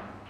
time.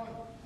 Fine.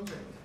Nos vemos.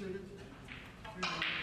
Suited. Three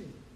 Sixteen.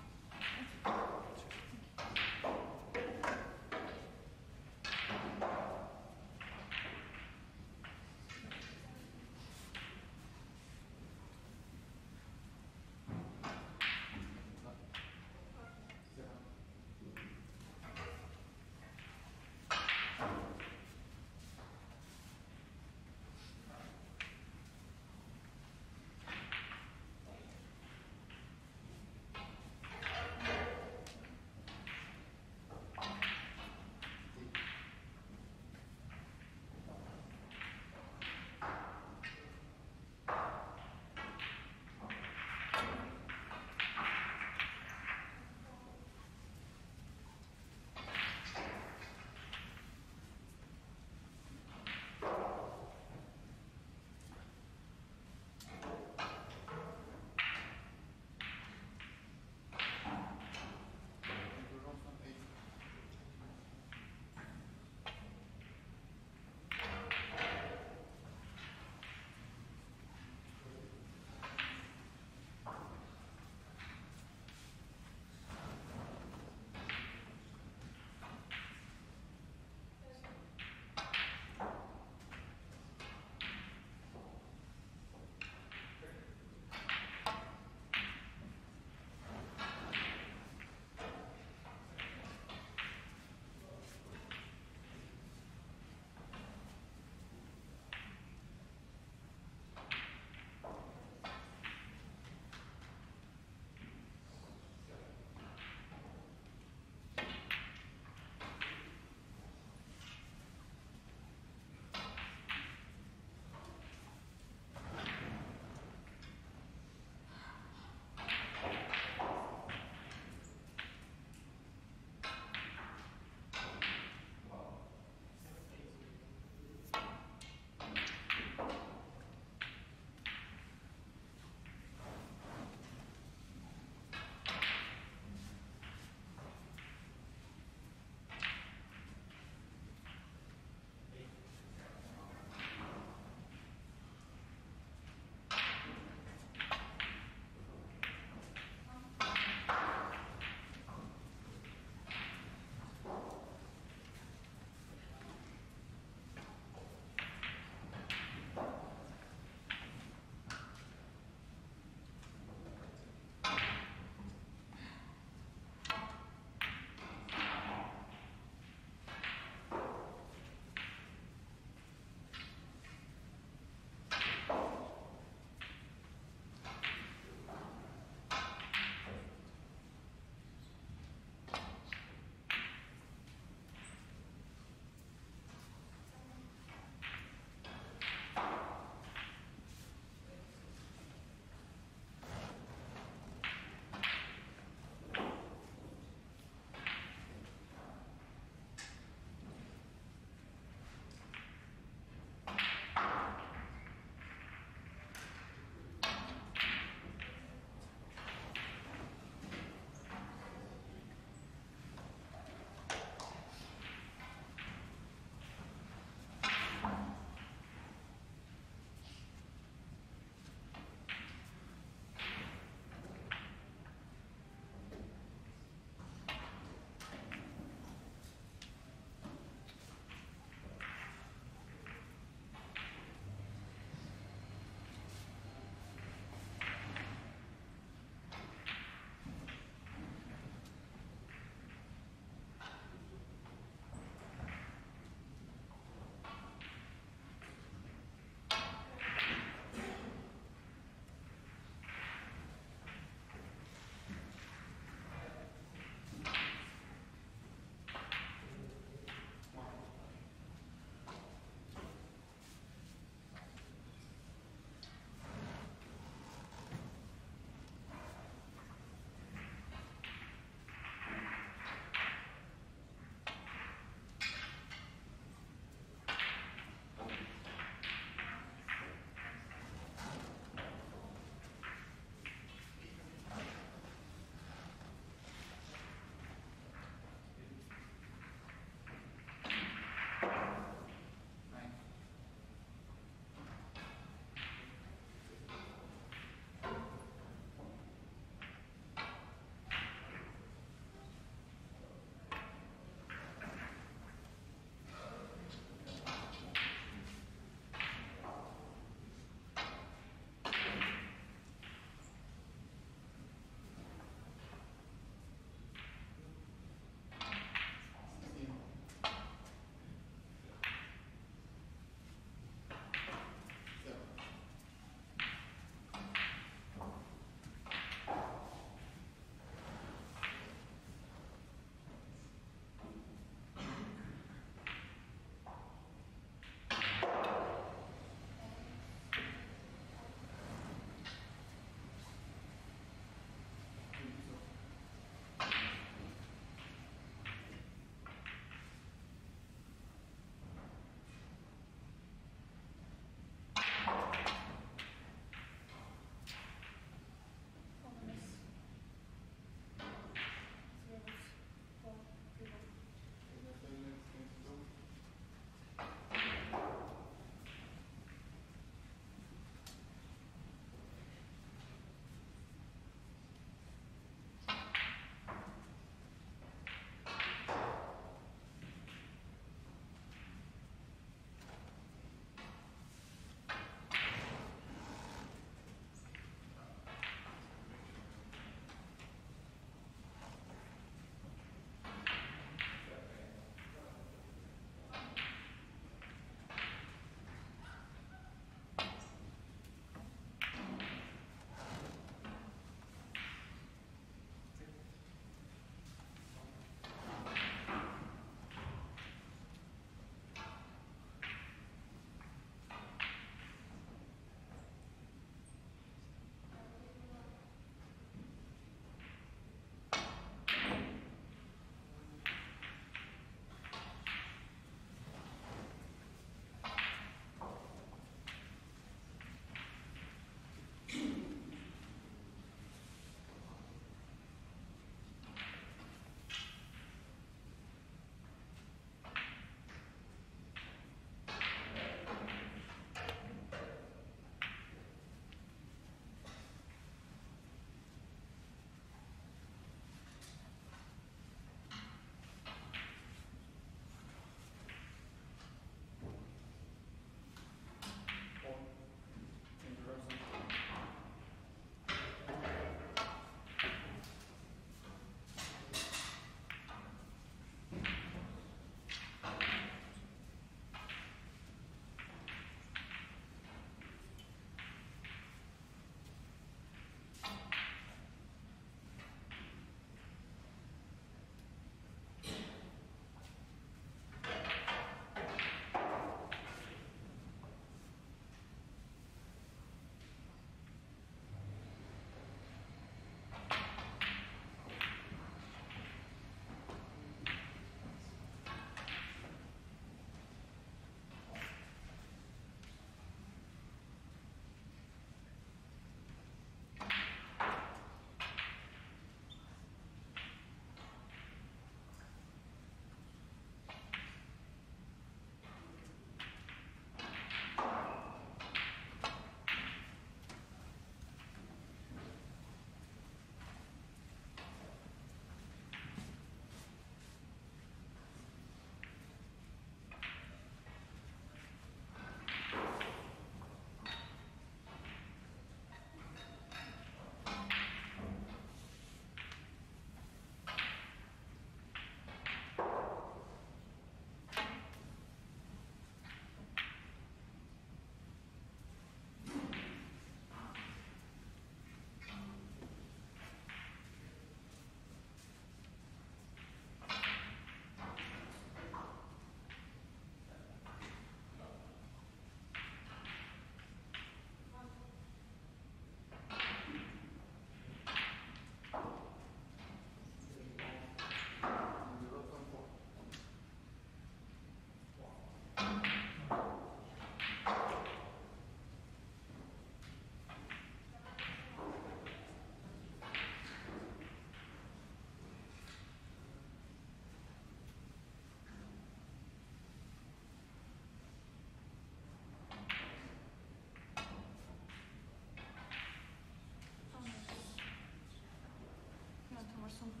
Jefferson